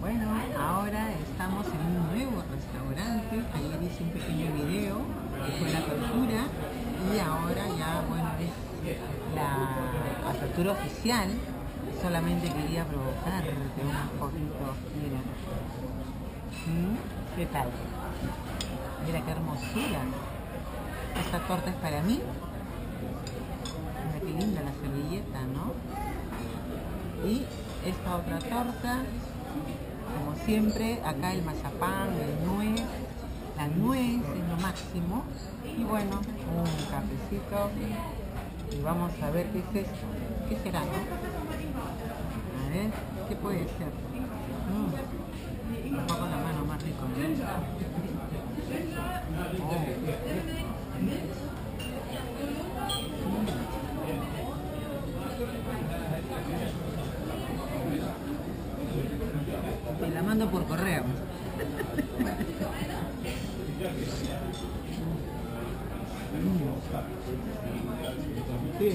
Bueno, ahora estamos en un nuevo restaurante. Ayer hice un pequeño video que fue la apertura y ahora ya, bueno, es la apertura oficial. Solamente quería provocarte unos poquitos. Mira. ¿Mm? ¿Qué tal? Mira qué hermosura. Esta torta es para mí. Mira qué linda la servilleta, ¿no? Y esta otra torta, como siempre, acá el mazapán, el nuez, la nuez es lo máximo. Y bueno, un cafecito. Y vamos a ver qué es esto. ¿Qué será? A ver, ¿qué puede ser? Mm. La mando por correo. Sí.